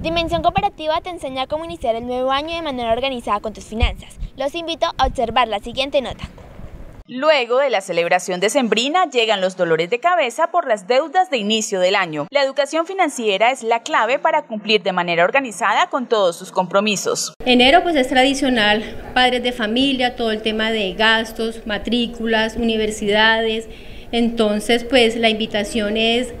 Dimensión Cooperativa te enseña cómo iniciar el nuevo año de manera organizada con tus finanzas. Los invito a observar la siguiente nota. Luego de la celebración de Sembrina llegan los dolores de cabeza por las deudas de inicio del año. La educación financiera es la clave para cumplir de manera organizada con todos sus compromisos. Enero pues es tradicional, padres de familia, todo el tema de gastos, matrículas, universidades. Entonces pues la invitación es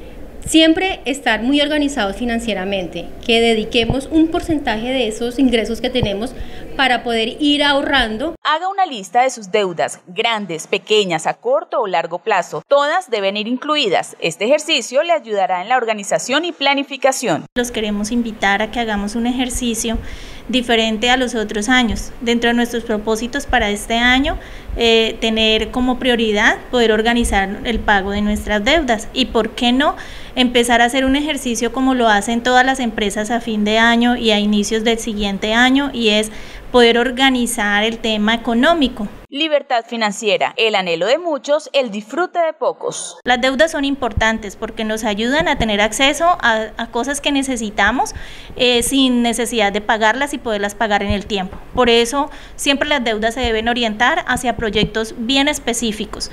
Siempre estar muy organizados financieramente, que dediquemos un porcentaje de esos ingresos que tenemos para poder ir ahorrando. Haga una lista de sus deudas, grandes, pequeñas, a corto o largo plazo. Todas deben ir incluidas. Este ejercicio le ayudará en la organización y planificación. Los queremos invitar a que hagamos un ejercicio diferente a los otros años. Dentro de nuestros propósitos para este año, eh, tener como prioridad poder organizar el pago de nuestras deudas y, ¿por qué no?, empezar a hacer un ejercicio como lo hacen todas las empresas a fin de año y a inicios del siguiente año y es poder organizar el tema económico. Libertad financiera, el anhelo de muchos, el disfrute de pocos. Las deudas son importantes porque nos ayudan a tener acceso a, cosas que necesitamos eh, sin necesidad de pagarlas y poderlas pagar en el tiempo. Por eso siempre las deudas se deben orientar hacia proyectos bien específicos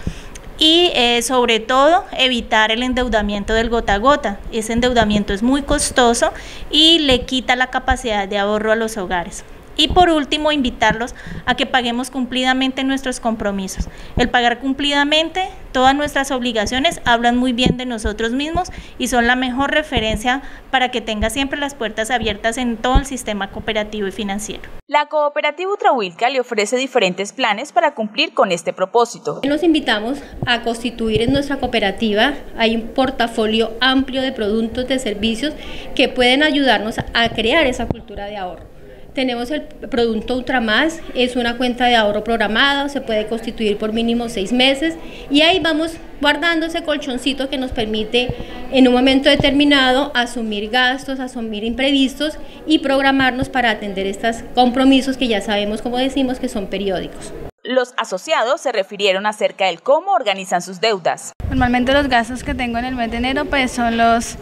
y eh, sobre todo evitar el endeudamiento del gota a gota. Ese endeudamiento es muy costoso y le quita la capacidad de ahorro a los hogares. Y por último, invitarlos a que paguemos cumplidamente nuestros compromisos. El pagar cumplidamente todas nuestras obligaciones hablan muy bien de nosotros mismos y son la mejor referencia para que tenga siempre las puertas abiertas en todo el sistema cooperativo y financiero. La cooperativa Utrahuilca le ofrece diferentes planes para cumplir con este propósito. Los invitamos a constituir en nuestra cooperativa. Hay un portafolio amplio de productos, de servicios que pueden ayudarnos a crear esa cultura de ahorro. Tenemos el producto Ultramás, es una cuenta de ahorro programada, se puede constituir por mínimo seis meses y ahí vamos guardando ese colchoncito que nos permite en un momento determinado asumir gastos, asumir imprevistos y programarnos para atender estos compromisos que ya sabemos, como decimos, que son periódicos. Los asociados se refirieron acerca del cómo organizan sus deudas. Normalmente los gastos que tengo en el mes de enero pues son los,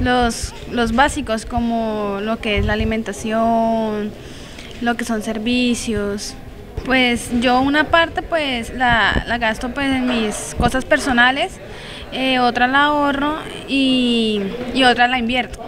los, los básicos como lo que es la alimentación, lo que son servicios. Pues yo una parte pues la, la gasto pues en mis cosas personales, eh, otra la ahorro y, y, otra la invierto.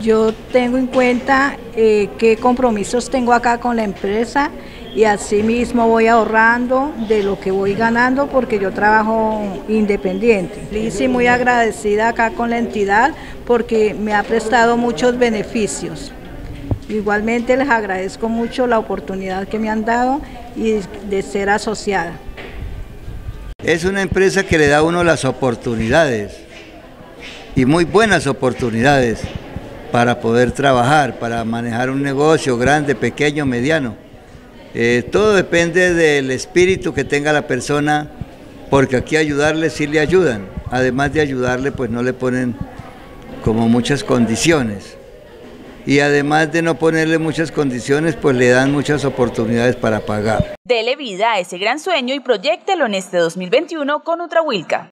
Yo tengo en cuenta eh, qué compromisos tengo acá con la empresa y así mismo voy ahorrando de lo que voy ganando porque yo trabajo independiente. Y muy agradecida acá con la entidad porque me ha prestado muchos beneficios. Igualmente les agradezco mucho la oportunidad que me han dado y de ser asociada. Es una empresa que le da a uno las oportunidades y muy buenas oportunidades para poder trabajar, para manejar un negocio grande, pequeño, mediano. Eh, todo depende del espíritu que tenga la persona, porque aquí ayudarle sí le ayudan. Además de ayudarle, pues no le ponen como muchas condiciones. Y además de no ponerle muchas condiciones, pues le dan muchas oportunidades para pagar. Dele vida a ese gran sueño y proyectelo en este 2021 con Ultrahuilca.